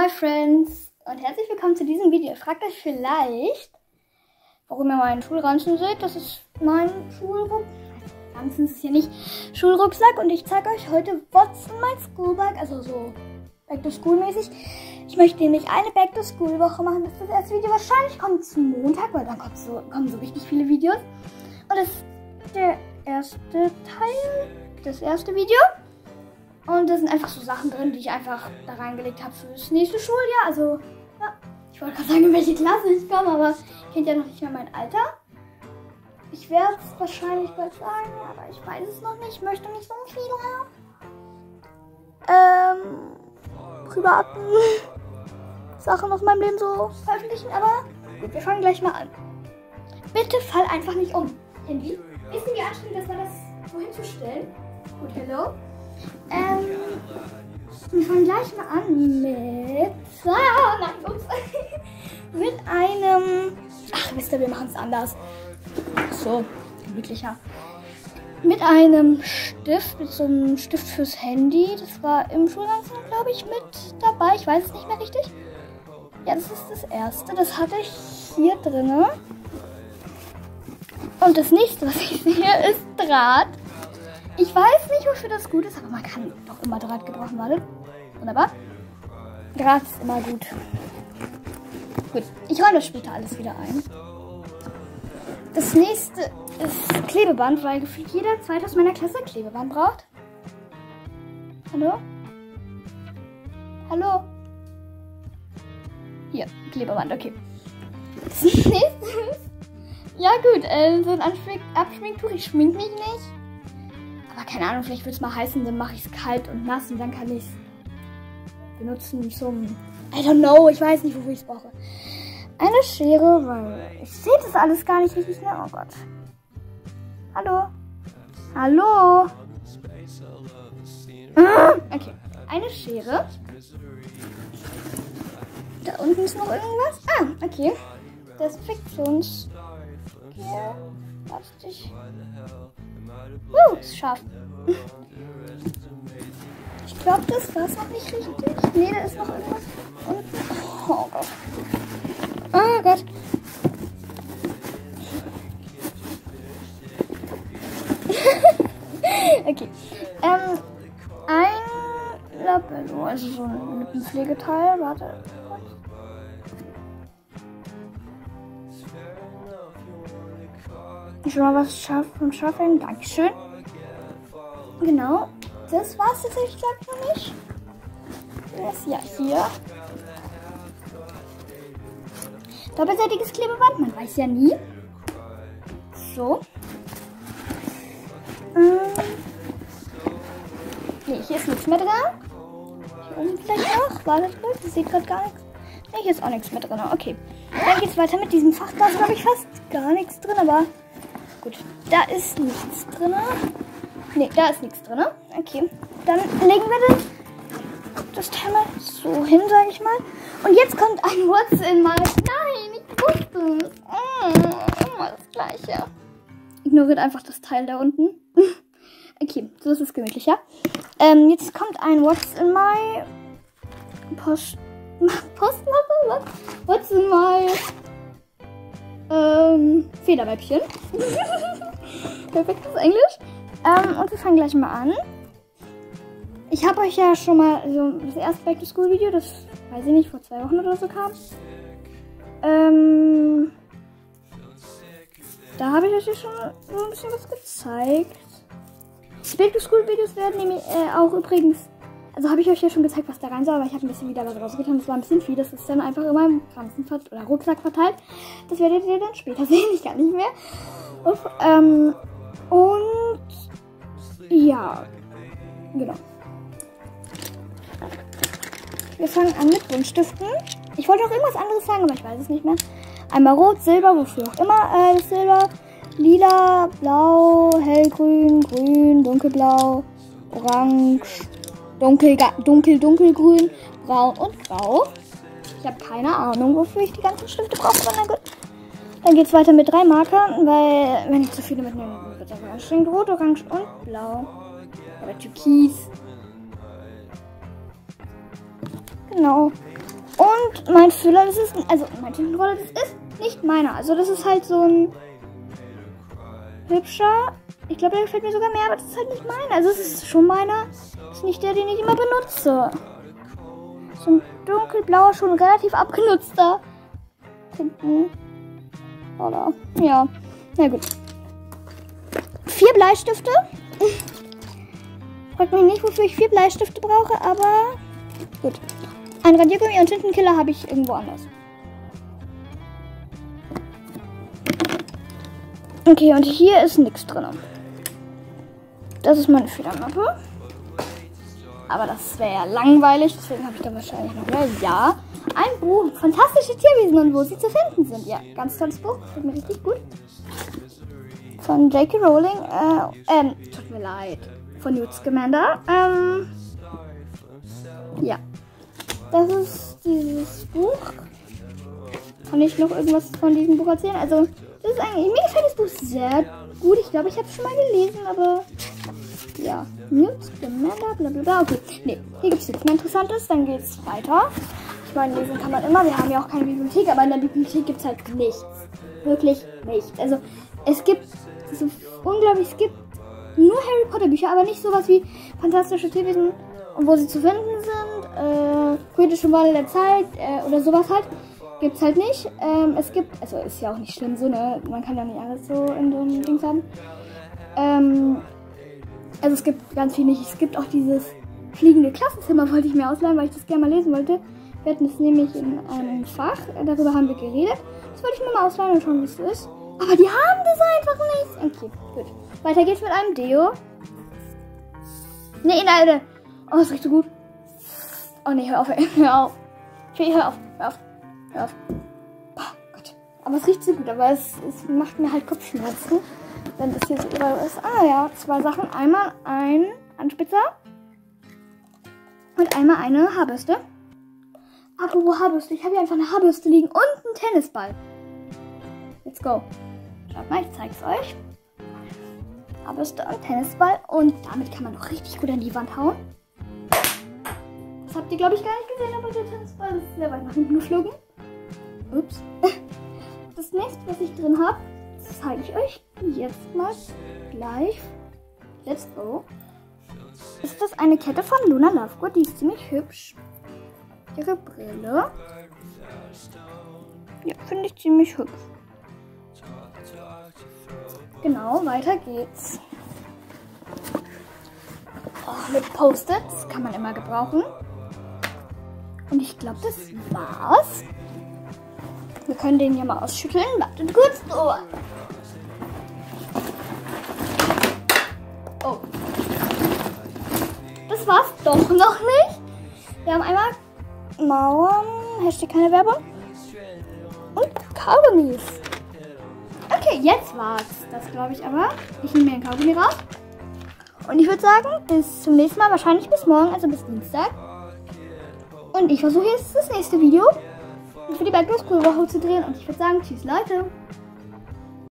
my friends und herzlich willkommen zu diesem Video. Ihr fragt euch vielleicht, warum ihr meinen Schulranzen seht. Das ist mein Schulrucksack. Ranzen ist hier nicht Schulrucksack und ich zeige euch heute What's in my School also so Back to School mäßig. Ich möchte nämlich eine Back to School Woche machen. Das ist das erste Video. Wahrscheinlich kommt es Montag, weil dann kommt so, kommen so richtig viele Videos. Und das ist der erste Teil, das erste Video. Und da sind einfach so Sachen drin, die ich einfach da reingelegt habe für das nächste Schuljahr. Also, ja, ich wollte gerade sagen, in welche Klasse ich komme, aber ich kennt ja noch nicht mehr mein Alter. Ich werde es wahrscheinlich bald sagen, aber ich weiß es noch nicht. Ich möchte nicht so viel haben. Ähm, privaten Sachen aus meinem Leben so veröffentlichen, aber gut, wir fangen gleich mal an. Bitte fall einfach nicht um. Handy. Ist denn die Anstrengung, das war das wohin zu stellen? Gut, hello. Ähm, wir fangen gleich mal an mit. Ah, nein, ups. mit einem. Ach, wisst ihr, wir machen es anders. So, gemütlicher. Mit einem Stift, mit so einem Stift fürs Handy. Das war im Schulranzen, glaube ich, mit dabei. Ich weiß es nicht mehr richtig. Ja, das ist das erste. Das hatte ich hier drin. Und das nächste, was ich sehe, ist Draht. Ich weiß nicht, wofür das gut ist, aber man kann doch immer Draht gebrauchen. Warte. Wunderbar. Draht ist immer gut. Gut, ich räume das später alles wieder ein. Das nächste ist Klebeband, weil gefühlt jeder zweite aus meiner Klasse Klebeband braucht. Hallo? Hallo? Hier, Klebeband, okay. Das nächste ist. Ja, gut, äh, so ein Abschmink Abschminktuch. Ich schmink mich nicht. Aber keine Ahnung, vielleicht wird es mal heißen, dann mache ich es kalt und nass und dann kann ich es benutzen zum. I don't know, ich weiß nicht, wofür ich es brauche. Eine Schere, weil ich sehe das alles gar nicht richtig. Ne? Oh Gott. Hallo? Hallo? Ah, okay. Eine Schere. Da unten ist noch irgendwas. Ah, okay. Desinfektions. Okay. Warte ich. Uh, scharf. Ich glaube, das war es noch nicht richtig. Nee, da ist noch irgendwas unten. Oh Gott. Oh Gott. okay. Ähm, ein Labello, also so ein Lippenpflegeteil. Warte. Schon mal was scharf von Schaffeln. Dankeschön. Genau. Das war's jetzt, ich glaube noch nicht. Das ja hier. Doppelseitiges Klebeband, man weiß ja nie. So. Ähm. Ne, hier ist nichts mehr drin. Hier oben vielleicht. Wartet kurz, das sieht gerade gar nichts. Ne, hier ist auch nichts mehr drin. Okay. Dann geht's weiter mit diesem Fach. Da ist, glaube ich, fast gar nichts drin, aber gut. Da ist nichts drin. Ne, da ist nichts drin. Okay. Dann legen wir das, das Teil mal so hin, sage ich mal. Und jetzt kommt ein my... Nein, ich wusste es. Oh, immer das gleiche. Ignoriert einfach das Teil da unten. okay, so ist es gemütlicher. Ähm, jetzt kommt ein What's in my... Post... Postmappe? What's in my... Federweibchen. Perfektes Englisch. Ähm, und wir fangen gleich mal an. Ich habe euch ja schon mal so das erste Back to School Video, das weiß ich nicht, vor zwei Wochen oder so kam. Ähm, da habe ich euch ja schon so ein bisschen was gezeigt. Die Back to School Videos werden nämlich äh, auch übrigens, also habe ich euch ja schon gezeigt, was da rein soll, aber ich habe ein bisschen wieder was rausgetan. Das war ein bisschen viel. Das ist dann einfach immer im Ranzen oder Rucksack verteilt. Das werdet ihr dann später sehen. Ich kann nicht mehr. Und, ähm, und ja, genau. Wir fangen an mit Buntstiften. Ich wollte auch irgendwas anderes sagen, aber ich weiß es nicht mehr. Einmal rot, silber, wofür auch immer. Äh, Silber, lila, blau, hellgrün, grün, dunkelblau, orange, dunkel, dunkel, dunkelgrün, braun und grau. Ich habe keine Ahnung, wofür ich die ganzen Stifte brauche, aber na gut. Dann geht es weiter mit drei Markern, weil wenn ich zu viele mitnehme, wird das anstrengend. Rot, orange und blau. Oder türkis. Genau. Und mein Füller, das ist, also mein Tintenroller, das ist nicht meiner. Also das ist halt so ein hübscher. Ich glaube, der gefällt mir sogar mehr, aber das ist halt nicht meiner. Also es ist schon meiner. Das ist nicht der, den ich immer benutze. So ein dunkelblauer, schon relativ abgenutzter Tintenroller. Ja, na gut. Vier Bleistifte. Fragt mich nicht, wofür ich vier Bleistifte brauche, aber gut. Ein Radiergummi und Tintenkiller habe ich irgendwo anders. Okay, und hier ist nichts drin. Das ist meine Federmappe. Aber das wäre ja langweilig, deswegen habe ich da wahrscheinlich noch mehr. Ja, ein Buch. Fantastische Tierwesen und wo sie zu finden sind. Ja, ganz tolles Buch. Gefällt mir richtig gut. Von J.K. Rowling. Äh, ähm, tut mir leid. Von Newt Scamander. Ähm, ja. Das ist dieses Buch. Kann ich noch irgendwas von diesem Buch erzählen? Also, das ist eigentlich, mir gefällt das Buch sehr gut. Ich glaube, ich habe es schon mal gelesen, aber ja. Newt Scamander, bla bla bla. Okay, nee, hier gibt es nichts mehr Interessantes. Dann geht es weiter. Ich meine, lesen kann man immer. Wir haben ja auch keine Bibliothek, aber in der Bibliothek gibt es halt nichts. Wirklich nichts. Also, es gibt so unglaublich, es gibt nur Harry Potter Bücher, aber nicht sowas wie fantastische Tierwesen und wo sie zu finden sind. Äh, kritische Wandel der Zeit äh, oder sowas halt. Gibt's halt nicht. Ähm, es gibt, also ist ja auch nicht schlimm so, ne? Man kann ja nicht alles so in den Dings haben. Ähm, also es gibt ganz viel nicht. Es gibt auch dieses fliegende Klassenzimmer, wollte ich mir ausleihen, weil ich das gerne mal lesen wollte. Wir hatten es nämlich in einem Fach, darüber haben wir geredet. Das wollte ich mir mal ausleihen und schauen, wie es ist. Aber die haben das einfach nicht. Okay, gut. Weiter geht's mit einem Deo. Ne, Inhalte. Oh, das riecht so gut. Oh ne, hör auf, hör auf. Hör auf, hör auf, hör auf. Oh Gott. Aber es riecht so gut, aber es, es macht mir halt Kopfschmerzen, wenn das hier so überall ist. Ah ja, zwei Sachen. Einmal ein Anspitzer und einmal eine Haarbürste. Apropos Haarbürste, ich habe hier einfach eine Haarbürste liegen und einen Tennisball. Let's go. Schaut mal, ich zeig's euch. Haarbürste und Tennisball und damit kann man doch richtig gut an die Wand hauen. Das habt ihr, glaube ich, gar nicht gesehen, aber der Tennisball ist sehr weit nach hinten geflogen. Ups. Das nächste, was ich drin habe, zeige ich euch jetzt mal gleich. Let's go. Ist das eine Kette von Luna Lovegood? Die ist ziemlich hübsch. Ihre Brille. Ja, finde ich ziemlich hübsch. Genau, weiter geht's. Oh, mit Post-its kann man immer gebrauchen. Und ich glaube, das war's. Wir können den hier mal ausschütteln. Wartet kurz. Oh. Oh. Das war's doch noch nicht. Wir haben einmal Mauern, Hashtag keine Werbung und Kaugummis. Okay, jetzt war's. Das glaube ich aber. Ich nehme mir ein Kaugummi raus. Und ich würde sagen, bis zum nächsten Mal. Wahrscheinlich bis morgen, also bis Dienstag. Und ich versuche jetzt das nächste Video für die Berglos Woche zu drehen. Und ich würde sagen, tschüss Leute.